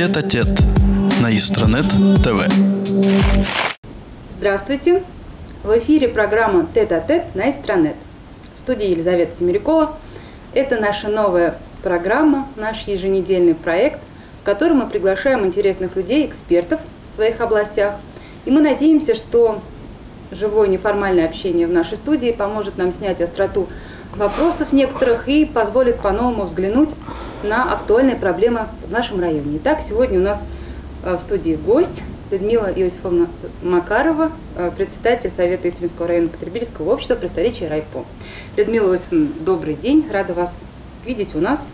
Тет-а-тет на Истранет ТВ. Здравствуйте! В эфире программа «Тет-а-тет» на Истранет. В студии Елизавета Семерякова. Это наша новая программа, наш еженедельный проект, в котором мы приглашаем интересных людей, экспертов в своих областях. И мы надеемся, что живое неформальное общение в нашей студии поможет нам снять остроту вопросов некоторых и позволит по-новому взглянуть на актуальные проблемы в нашем районе. Итак, сегодня у нас э, в студии гость Людмила Иосифовна Макарова, э, председатель Совета Истринского района потребительского общества «Просторечие Райпо». Людмила Иосифовна, добрый день, рада вас видеть у нас.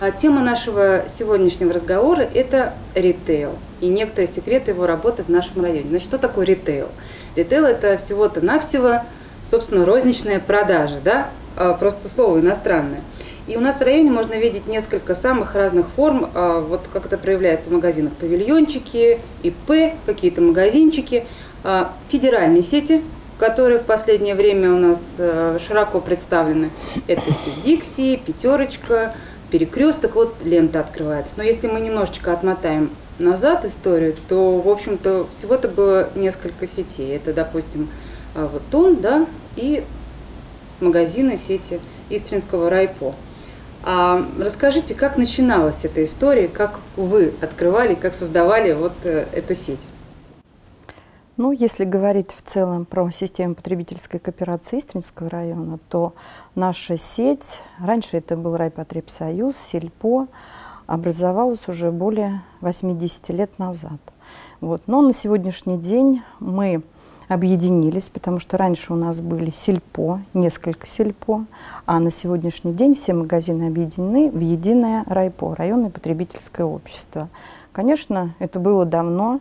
А тема нашего сегодняшнего разговора – это ритейл и некоторые секреты его работы в нашем районе. Значит, что такое ритейл? Ритейл – это всего-то навсего, собственно, розничная продажа, да? А, просто слово иностранное. И у нас в районе можно видеть несколько самых разных форм, а, вот как это проявляется в магазинах. Павильончики, ИП, какие-то магазинчики, а, федеральные сети, которые в последнее время у нас широко представлены. Это Дикси, Пятерочка, Перекресток, вот лента открывается. Но если мы немножечко отмотаем назад историю, то, в общем-то, всего-то было несколько сетей. Это, допустим, вот Тон, да, и магазины сети Истринского райпо. А расскажите, как начиналась эта история, как вы открывали, как создавали вот э, эту сеть? Ну, если говорить в целом про систему потребительской кооперации Истринского района, то наша сеть, раньше это был райпотребсоюз, Сельпо, образовалась уже более 80 лет назад. Вот. Но на сегодняшний день мы объединились, потому что раньше у нас были сельпо, несколько сельпо, а на сегодняшний день все магазины объединены в единое райпо, районное потребительское общество. Конечно, это было давно,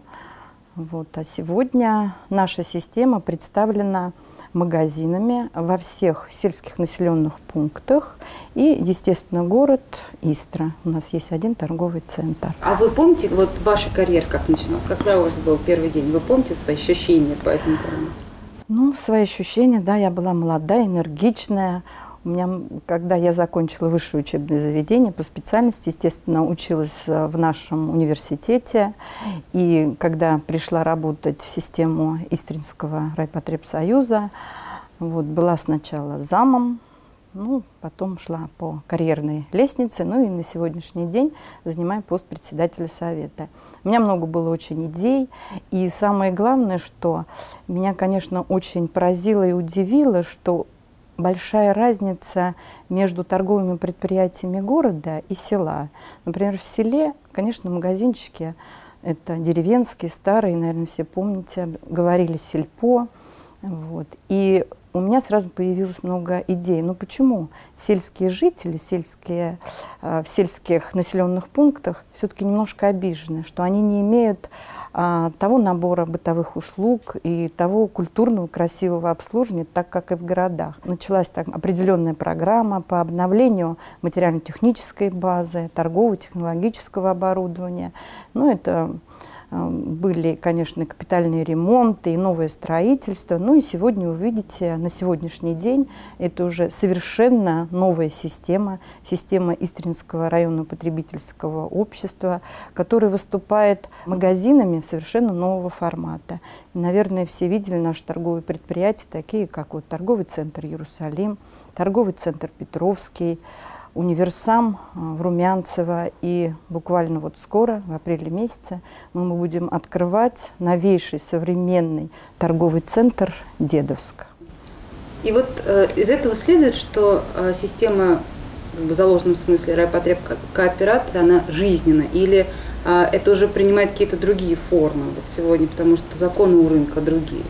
вот, а сегодня наша система представлена магазинами во всех сельских населенных пунктах и, естественно, город Истра. У нас есть один торговый центр. А вы помните, вот ваша карьера как начиналась? Когда у вас был первый день? Вы помните свои ощущения по этому поводу? Ну, свои ощущения, да, я была молодая, энергичная. У меня, когда я закончила высшее учебное заведение по специальности, естественно, училась э, в нашем университете. И когда пришла работать в систему Истринского райпотребсоюза, вот, была сначала замом, ну, потом шла по карьерной лестнице, ну и на сегодняшний день занимаю пост председателя совета. У меня много было очень идей, и самое главное, что меня, конечно, очень поразило и удивило, что большая разница между торговыми предприятиями города и села. Например, в селе, конечно, магазинчики это деревенские, старые, наверное, все помните, говорили сельпо. Вот. И у меня сразу появилось много идей. Ну почему сельские жители, сельские, э, в сельских населенных пунктах все-таки немножко обижены, что они не имеют а, того набора бытовых услуг и того культурного, красивого обслуживания, так как и в городах. Началась так определенная программа по обновлению материально-технической базы, торгово-технологического оборудования. Ну, это были, конечно, капитальные ремонты и новое строительство. Ну и сегодня вы видите, на сегодняшний день это уже совершенно новая система, система Истринского районного потребительского общества, которая выступает магазинами совершенно нового формата. И, наверное, все видели наши торговые предприятия, такие как вот торговый центр Иерусалим, торговый центр Петровский, универсам э, в Румянцево. И буквально вот скоро, в апреле месяце, мы будем открывать новейший современный торговый центр Дедовск. И вот э, из этого следует, что э, система как бы, в заложенном смысле райпотреб кооперации, она жизненна, или э, это уже принимает какие-то другие формы вот сегодня, потому что законы у рынка другие?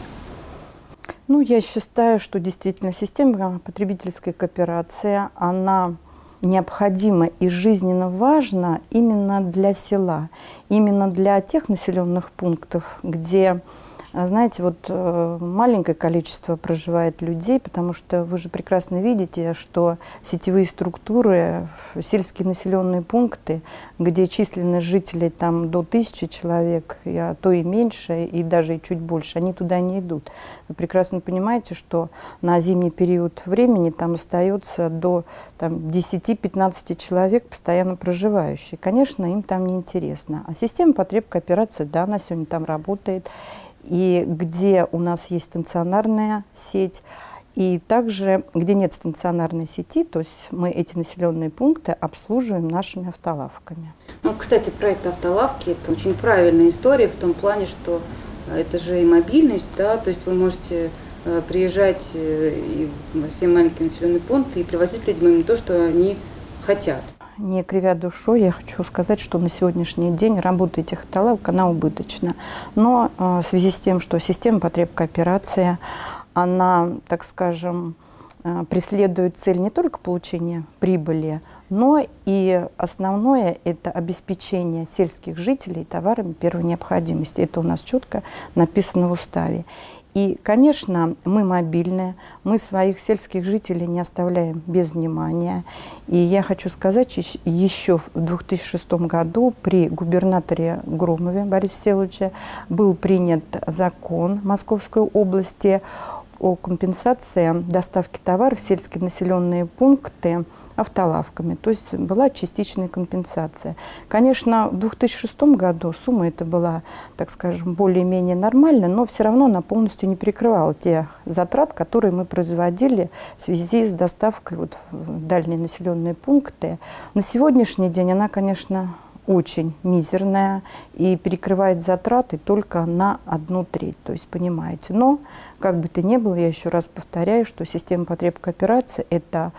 Ну, я считаю, что действительно система потребительской кооперации, она необходимо и жизненно важно именно для села, именно для тех населенных пунктов, где знаете, вот э, маленькое количество проживает людей, потому что вы же прекрасно видите, что сетевые структуры, сельские населенные пункты, где численность жителей там до тысячи человек, а то и меньше, и даже и чуть больше, они туда не идут. Вы прекрасно понимаете, что на зимний период времени там остается до там, 10-15 человек постоянно проживающих. Конечно, им там неинтересно. А система потреб кооперации, да, она сегодня там работает и где у нас есть стационарная сеть, и также, где нет стационарной сети, то есть мы эти населенные пункты обслуживаем нашими автолавками. Ну, кстати, проект автолавки – это очень правильная история в том плане, что э, это же и мобильность, да, то есть вы можете э, приезжать э, и во все маленькие населенные пункты и привозить людям именно то, что они хотят не кривя душой, я хочу сказать, что на сегодняшний день работа этих талавок, она убыточна. Но э, в связи с тем, что система потреб кооперации, она, так скажем, э, преследует цель не только получения прибыли, но и основное – это обеспечение сельских жителей товарами первой необходимости. Это у нас четко написано в уставе. И, конечно, мы мобильные, мы своих сельских жителей не оставляем без внимания. И я хочу сказать, еще в 2006 году при губернаторе Громове Борисе Селовиче был принят закон Московской области о компенсации доставки товаров в сельские населенные пункты автолавками. То есть была частичная компенсация. Конечно, в 2006 году сумма эта была, так скажем, более-менее нормальная, но все равно она полностью не перекрывала те затрат, которые мы производили в связи с доставкой вот в дальние населенные пункты. На сегодняшний день она, конечно, очень мизерная и перекрывает затраты только на одну треть, то есть понимаете. Но, как бы то ни было, я еще раз повторяю, что система потреб кооперации – это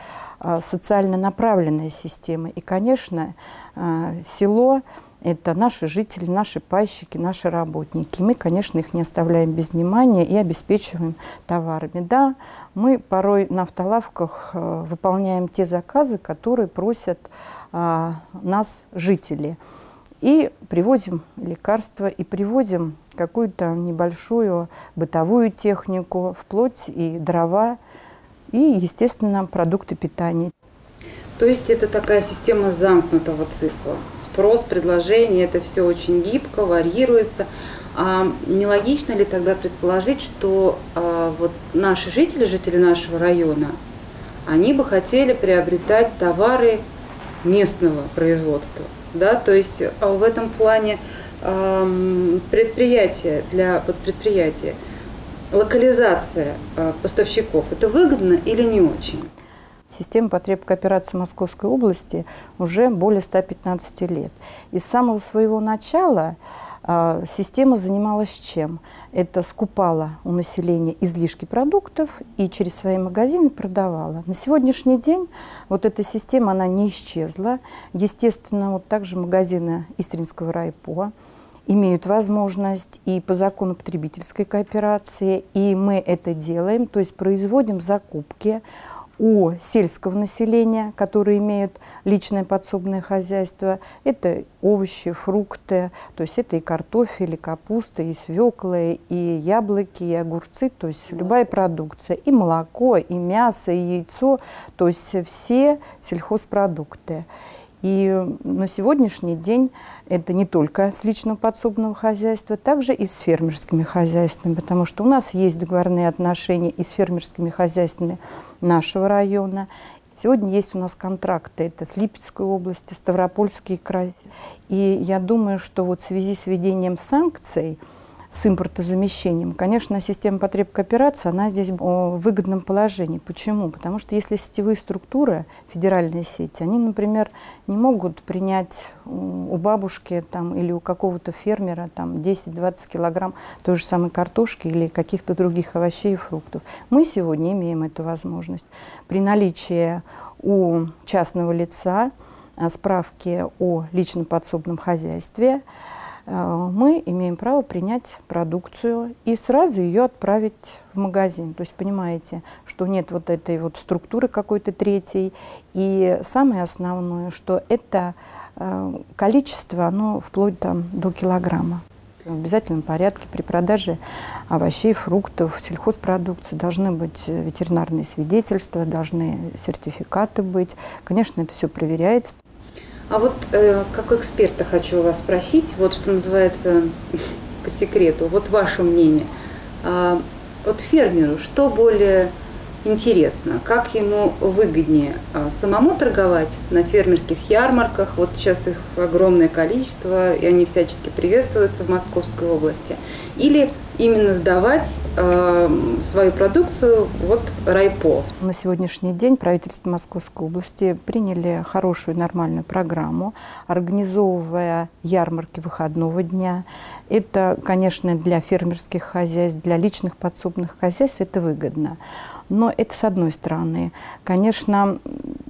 социально направленная система. И, конечно, а, село – это наши жители, наши пайщики, наши работники. Мы, конечно, их не оставляем без внимания и обеспечиваем товарами. Да, мы порой на автолавках а, выполняем те заказы, которые просят а, нас жители. И привозим лекарства, и привозим какую-то небольшую бытовую технику, вплоть и дрова, и, естественно, продукты питания. То есть это такая система замкнутого цикла. Спрос, предложение, это все очень гибко, варьируется. А нелогично ли тогда предположить, что а, вот наши жители, жители нашего района, они бы хотели приобретать товары местного производства. Да? То есть а в этом плане предприятие для вот предприятия, локализация а, поставщиков, это выгодно или не очень? Система потреб кооперации Московской области уже более 115 лет. И с самого своего начала а, система занималась чем? Это скупала у населения излишки продуктов и через свои магазины продавала. На сегодняшний день вот эта система, она не исчезла. Естественно, вот также магазины Истринского райпо имеют возможность и по закону потребительской кооперации, и мы это делаем, то есть производим закупки у сельского населения, которые имеют личное подсобное хозяйство. Это овощи, фрукты, то есть это и картофель, и капуста, и свекла, и яблоки, и огурцы, то есть любая продукция, и молоко, и мясо, и яйцо, то есть все сельхозпродукты. И на сегодняшний день это не только с личного подсобного хозяйства, также и с фермерскими хозяйствами, потому что у нас есть договорные отношения и с фермерскими хозяйствами нашего района. Сегодня есть у нас контракты, это с Липецкой области, Ставропольский край. И я думаю, что вот в связи с введением санкций – с импортозамещением. Конечно, система потреб кооперации, она здесь в выгодном положении. Почему? Потому что если сетевые структуры, федеральные сети, они, например, не могут принять у бабушки там, или у какого-то фермера там, 10-20 килограмм той же самой картошки или каких-то других овощей и фруктов. Мы сегодня имеем эту возможность. При наличии у частного лица а, справки о личном подсобном хозяйстве, мы имеем право принять продукцию и сразу ее отправить в магазин. То есть понимаете, что нет вот этой вот структуры какой-то третьей. И самое основное, что это э, количество, оно вплоть там, до килограмма. В обязательном порядке при продаже овощей, фруктов, сельхозпродукции должны быть ветеринарные свидетельства, должны сертификаты быть. Конечно, это все проверяется. А вот э, как эксперта хочу вас спросить, вот что называется по секрету, вот ваше мнение. А, вот фермеру что более интересно, как ему выгоднее а, самому торговать на фермерских ярмарках, вот сейчас их огромное количество, и они всячески приветствуются в Московской области, или именно сдавать э, свою продукцию вот райпо. На сегодняшний день правительство Московской области приняли хорошую нормальную программу, организовывая ярмарки выходного дня. Это, конечно, для фермерских хозяйств, для личных подсобных хозяйств это выгодно. Но это с одной стороны. Конечно,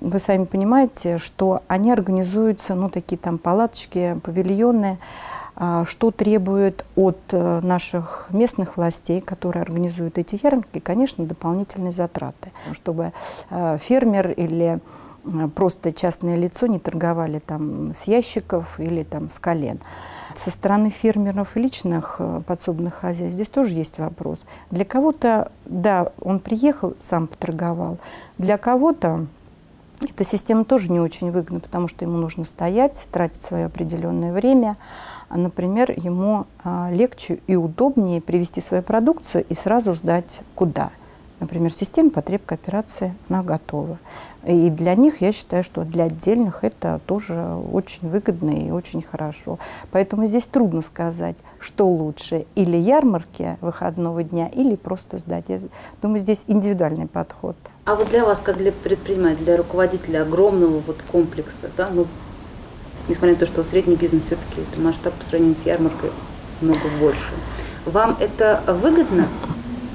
вы сами понимаете, что они организуются, ну, такие там палаточки, павильоны, а, что требует от э, наших местных властей, которые организуют эти ярмарки, конечно, дополнительные затраты, чтобы э, фермер или э, просто частное лицо не торговали там с ящиков или там с колен. Со стороны фермеров личных подсобных хозяйств здесь тоже есть вопрос. Для кого-то, да, он приехал, сам поторговал. Для кого-то эта система тоже не очень выгодна, потому что ему нужно стоять, тратить свое определенное время. А, например, ему а, легче и удобнее привести свою продукцию и сразу сдать куда. Например, система потреб кооперации, она готова. И для них, я считаю, что для отдельных это тоже очень выгодно и очень хорошо. Поэтому здесь трудно сказать, что лучше, или ярмарки выходного дня, или просто сдать. Я думаю, здесь индивидуальный подход. А вот для вас, как для предпринимателя, для руководителя огромного вот комплекса, да, ну, несмотря на то, что средний бизнес все-таки масштаб по сравнению с ярмаркой много больше. Вам это выгодно?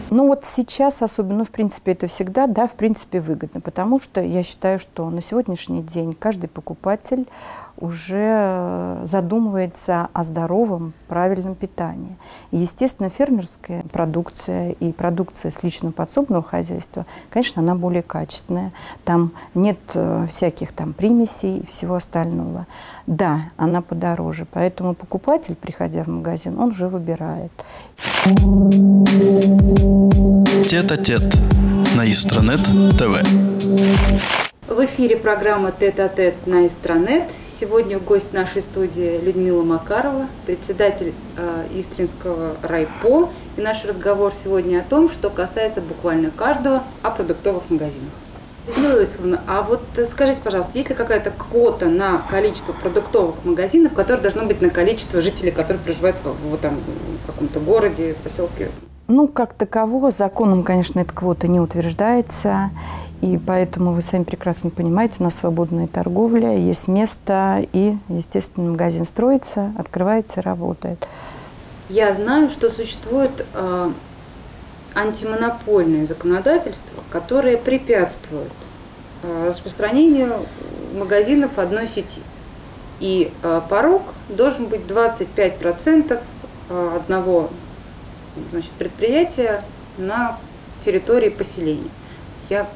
Ну вот сейчас особенно, ну, в принципе, это всегда, да, в принципе, выгодно, потому что я считаю, что на сегодняшний день каждый покупатель уже задумывается о здоровом, правильном питании. И, естественно, фермерская продукция и продукция с личного подсобного хозяйства, конечно, она более качественная. Там нет э, всяких там примесей и всего остального. Да, она подороже, поэтому покупатель, приходя в магазин, он уже выбирает. Тет-а-тет на Истранет ТВ. В эфире программа «Тет-а-тет» на Истранет. Сегодня гость нашей студии Людмила Макарова, председатель э, Истринского райпо. И наш разговор сегодня о том, что касается буквально каждого о продуктовых магазинах. Людмила Иосифовна, а вот скажите, пожалуйста, есть ли какая-то квота на количество продуктовых магазинов, которое должно быть на количество жителей, которые проживают в, в, в каком-то городе, поселке? Ну, как такового, законом, конечно, эта квота не утверждается. И поэтому вы сами прекрасно понимаете, у нас свободная торговля, есть место, и, естественно, магазин строится, открывается, работает. Я знаю, что существует э, антимонопольное законодательство, которое препятствует э, распространению магазинов одной сети. И э, порог должен быть 25% одного значит, предприятия на территории поселения. Я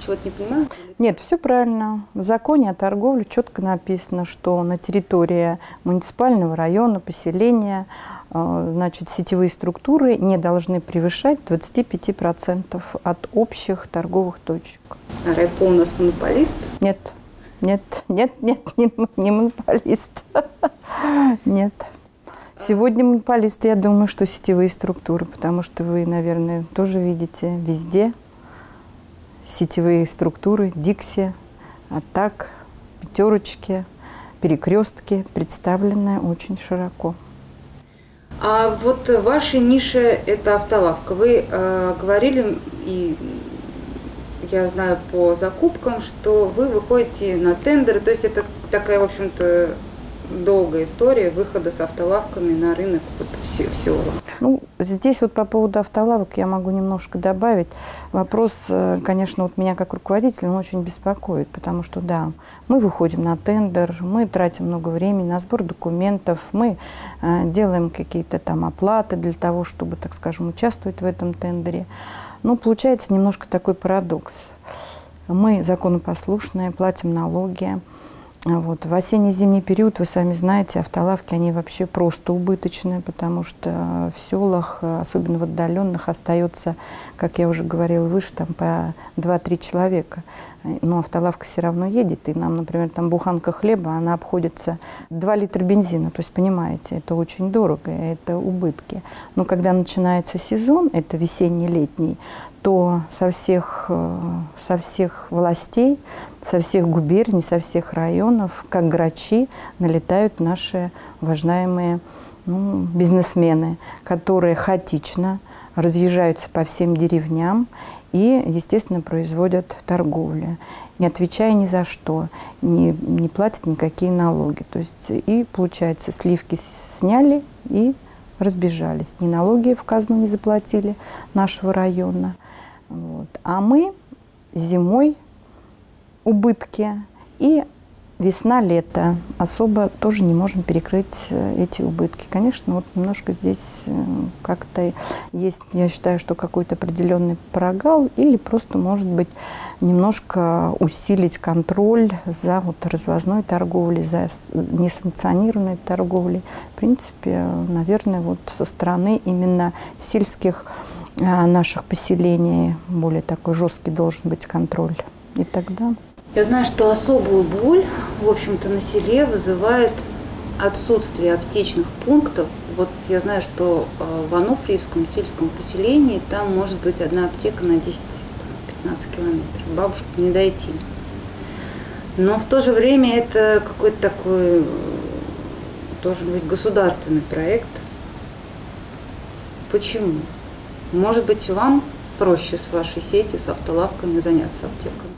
чего-то не понимаю? Нет, все правильно. В законе о торговле четко написано, что на территории муниципального района, поселения, э, значит, сетевые структуры не должны превышать 25% от общих торговых точек. А Райпо у нас монополист? Нет, нет, нет, нет, не, не монополист. Нет. Сегодня монополисты, я думаю, что сетевые структуры, потому что вы, наверное, тоже видите везде сетевые структуры, Дикси, Атак, Пятерочки, Перекрестки представлены очень широко. А вот ваша ниша – это автолавка. Вы э, говорили, и я знаю по закупкам, что вы выходите на тендеры, то есть это такая, в общем-то, долгая история выхода с автолавками на рынок вот всего. Ну, здесь вот по поводу автолавок я могу немножко добавить. Вопрос, э, конечно, вот меня как руководитель, он очень беспокоит, потому что, да, мы выходим на тендер, мы тратим много времени на сбор документов, мы э, делаем какие-то там оплаты для того, чтобы, так скажем, участвовать в этом тендере. Ну, получается немножко такой парадокс. Мы законопослушные, платим налоги, Вот. В осенне-зимний период, вы сами знаете, автолавки, они вообще просто убыточные, потому что в селах, особенно в отдаленных, остается, как я уже говорила выше, там по 2-3 человека. Но автолавка все равно едет, и нам, например, там буханка хлеба, она обходится 2 литра бензина. То есть, понимаете, это очень дорого, это убытки. Но когда начинается сезон, это весенний-летний, то со всех, э, со всех властей, со всех губерний, со всех районов, как грачи, налетают наши уважаемые ну, бизнесмены, которые хаотично разъезжаются по всем деревням и, естественно, производят торговлю, не отвечая ни за что, не, не платят никакие налоги. То есть и, получается, сливки сняли и разбежались. Ни налоги в казну не заплатили нашего района. Вот. А мы зимой убытки и весна-лето особо тоже не можем перекрыть э, эти убытки. Конечно, вот немножко здесь э, как-то есть, я считаю, что какой-то определенный прогал или просто, может быть, немножко усилить контроль за вот развозной торговлей, за несанкционированной торговлей. В принципе, наверное, вот со стороны именно сельских э, наших поселений более такой жесткий должен быть контроль. И тогда я знаю, что особую боль, в общем-то, на селе вызывает отсутствие аптечных пунктов. Вот я знаю, что э, в Ануфриевском сельском поселении там может быть одна аптека на 10-15 километров. Бабушке не дойти. Но в то же время это какой-то такой, должен быть государственный проект. Почему? Может быть, вам проще с вашей сетью, с автолавками заняться аптеками?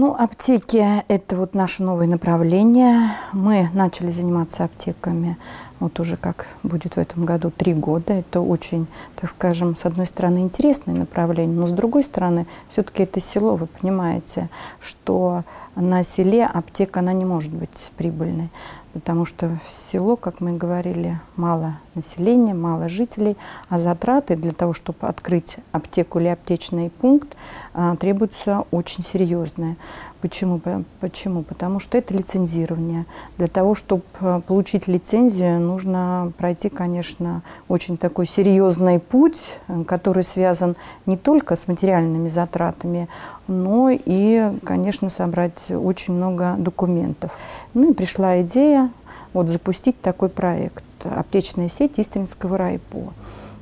Ну, аптеки – это вот наше новое направление. Мы начали заниматься аптеками вот уже как будет в этом году три года. Это очень, так скажем, с одной стороны интересное направление, но с другой стороны все-таки это село, вы понимаете, что на селе аптека, она не может быть прибыльной потому что в село, как мы говорили, мало населения, мало жителей, а затраты для того, чтобы открыть аптеку или аптечный пункт, а, требуются очень серьезные. Почему? Почему? Потому что это лицензирование. Для того, чтобы а, получить лицензию, нужно пройти, конечно, очень такой серьезный путь, который связан не только с материальными затратами, но и, конечно, собрать очень много документов. Ну и пришла идея вот запустить такой проект «Аптечная сеть Истринского райпо».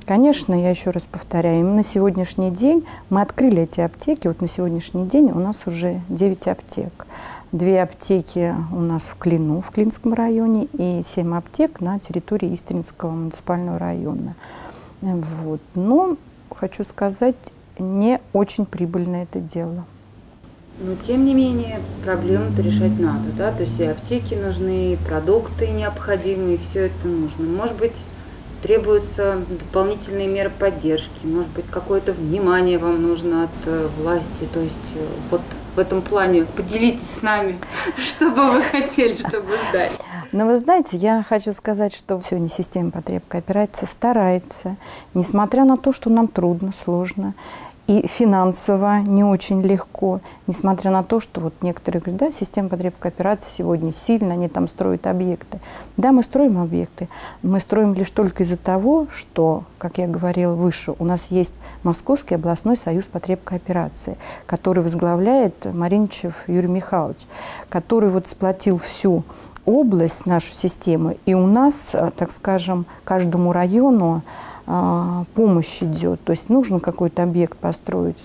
Конечно, я еще раз повторяю, именно на сегодняшний день мы открыли эти аптеки. Вот на сегодняшний день у нас уже 9 аптек. Две аптеки у нас в Клину, в Клинском районе, и 7 аптек на территории Истринского муниципального района. Вот. Но, хочу сказать, не очень прибыльно это дело. Но тем не менее проблему-то решать надо, да, то есть и аптеки нужны, и продукты необходимые, все это нужно. Может быть, требуются дополнительные меры поддержки, может быть, какое-то внимание вам нужно от э, власти, то есть э, вот в этом плане поделитесь с нами, что бы вы хотели, чтобы сдать. Но вы знаете, я хочу сказать, что сегодня система потреб кооперации старается, несмотря на то, что нам трудно, сложно, и финансово не очень легко, несмотря на то, что вот некоторые говорят, да, система потреб кооперации сегодня сильно, они там строят объекты. Да, мы строим объекты, мы строим лишь только из-за того, что, как я говорила выше, у нас есть Московский областной союз потреб кооперации, который возглавляет Маринчев Юрий Михайлович, который вот сплотил всю область, нашу систему, и у нас, так скажем, каждому району а, помощь идет. То есть нужно какой-то объект построить,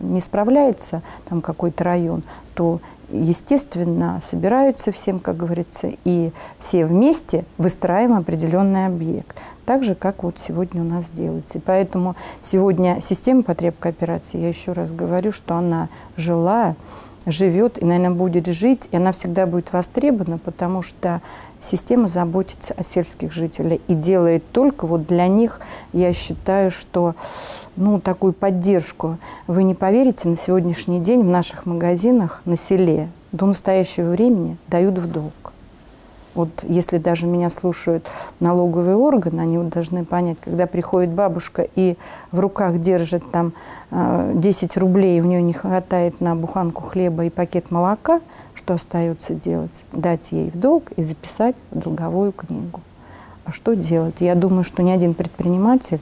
не справляется там какой-то район, то, естественно, собираются всем, как говорится, и все вместе выстраиваем определенный объект. Так же, как вот сегодня у нас делается. И поэтому сегодня система потреб кооперации, я еще раз говорю, что она жила, живет и, наверное, будет жить, и она всегда будет востребована, потому что система заботится о сельских жителях и делает только вот для них, я считаю, что ну, такую поддержку. Вы не поверите, на сегодняшний день в наших магазинах на селе до настоящего времени дают в долг. Вот если даже меня слушают налоговые органы, они вот должны понять, когда приходит бабушка и в руках держит там 10 э, рублей, у нее не хватает на буханку хлеба и пакет молока, что остается делать? Дать ей в долг и записать в долговую книгу. А что делать? Я думаю, что ни один предприниматель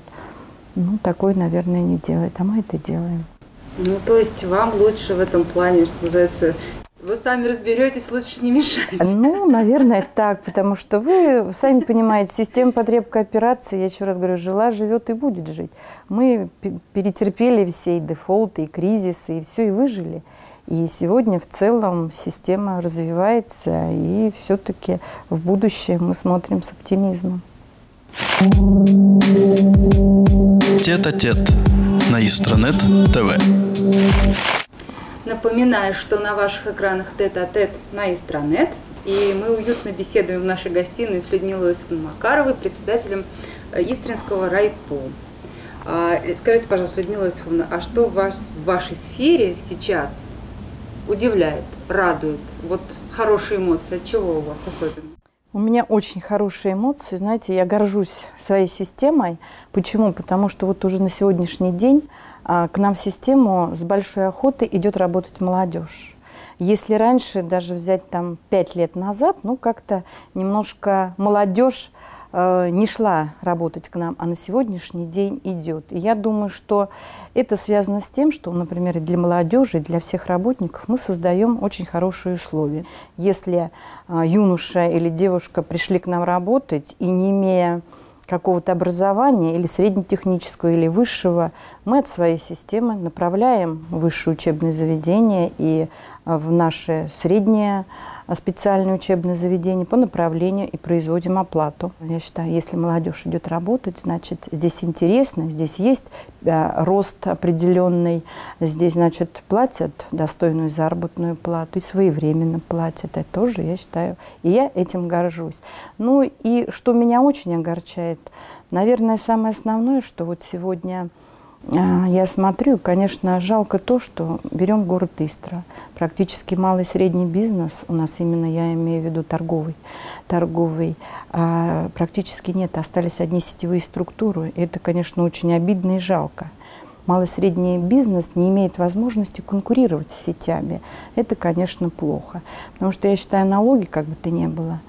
ну, такое, наверное, не делает, а мы это делаем. Ну, то есть вам лучше в этом плане, что называется, вы сами разберетесь, лучше не мешать. Ну, наверное, так, потому что вы сами понимаете, система потреб кооперации, я еще раз говорю, жила, живет и будет жить. Мы перетерпели все и дефолты, и кризисы, и все, и выжили. И сегодня в целом система развивается, и все-таки в будущее мы смотрим с оптимизмом. Тет-а-тет на Истранет ТВ. Напоминаю, что на ваших экранах тет-а-тет на Истранет. И мы уютно беседуем в нашей гостиной с Людмилой Иосифовной Макаровой, председателем э, Истринского райпо. А, скажите, пожалуйста, Людмила Иосифовна, а что вас в вашей сфере сейчас удивляет, радует? Вот хорошие эмоции, от чего у вас особенно? У меня очень хорошие эмоции. Знаете, я горжусь своей системой. Почему? Потому что вот уже на сегодняшний день а, к нам в систему с большой охотой идет работать молодежь. Если раньше, даже взять там пять лет назад, ну как-то немножко молодежь не шла работать к нам, а на сегодняшний день идет. И я думаю, что это связано с тем, что, например, для молодежи, для всех работников мы создаем очень хорошие условия. Если э, юноша или девушка пришли к нам работать и не имея какого-то образования, или среднетехнического, или высшего, мы от своей системы направляем в высшее учебное заведение и а, в наше среднее а, специальное учебное заведение по направлению и производим оплату. Я считаю, если молодежь идет работать, значит, здесь интересно, здесь есть э, рост определенный, здесь, значит, платят достойную заработную плату и своевременно платят. Это тоже, я считаю, и я этим горжусь. Ну и что меня очень огорчает, наверное, самое основное, что вот сегодня а, я смотрю, конечно, жалко то, что берем город Истра. Практически малый и средний бизнес, у нас именно, я имею в виду торговый, торговый, а практически нет, остались одни сетевые структуры. Это, конечно, очень обидно и жалко. Малый и средний бизнес не имеет возможности конкурировать с сетями. Это, конечно, плохо. Потому что я считаю, налоги, как бы то ни было,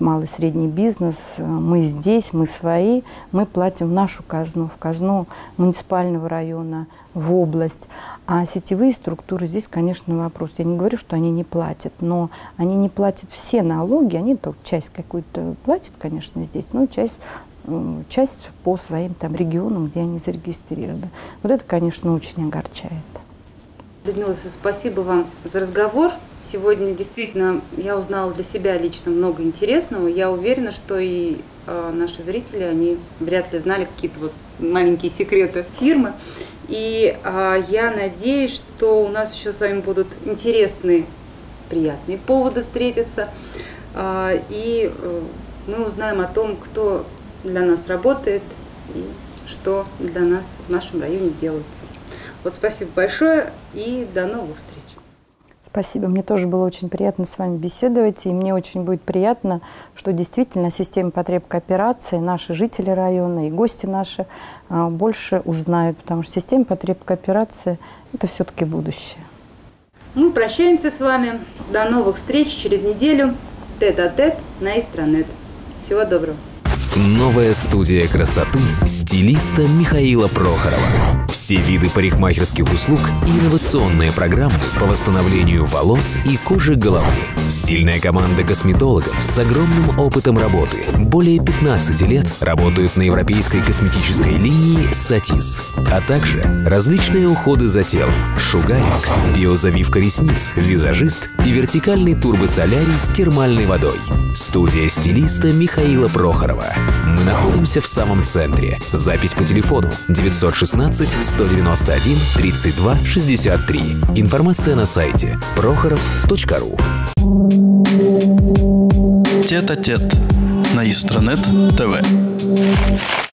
малый средний бизнес, мы здесь, мы свои, мы платим в нашу казну, в казну муниципального района, в область. А сетевые структуры здесь, конечно, вопрос. Я не говорю, что они не платят, но они не платят все налоги, они только часть какую-то платят, конечно, здесь, но часть часть по своим там регионам, где они зарегистрированы. Вот это, конечно, очень огорчает. Людмила, спасибо вам за разговор. Сегодня действительно я узнала для себя лично много интересного. Я уверена, что и э, наши зрители, они вряд ли знали какие-то вот маленькие секреты фирмы. И э, я надеюсь, что у нас еще с вами будут интересные, приятные поводы встретиться. Э, и э, мы узнаем о том, кто для нас работает и что для нас в нашем районе делается. Вот спасибо большое и до новых встреч. Спасибо. Мне тоже было очень приятно с вами беседовать. И мне очень будет приятно, что действительно система потреб кооперации, наши жители района и гости наши а, больше узнают, потому что система потреб кооперации – это все-таки будущее. Мы прощаемся с вами. До новых встреч через неделю. Тет-а-тет на Истранет. Всего доброго. Новая студия красоты стилиста Михаила Прохорова. Все виды парикмахерских услуг и инновационные программы по восстановлению волос и кожи головы. Сильная команда косметологов с огромным опытом работы. Более 15 лет работают на европейской косметической линии «Сатис». А также различные уходы за телом, шугаринг, биозавивка ресниц, визажист и вертикальный турбосолярий с термальной водой. Студия стилиста Михаила Прохорова. Мы находимся в самом центре. Запись по телефону 916 191 32 63. Информация на сайте прохоров.ру. Тет-а-тет на Истранет ТВ.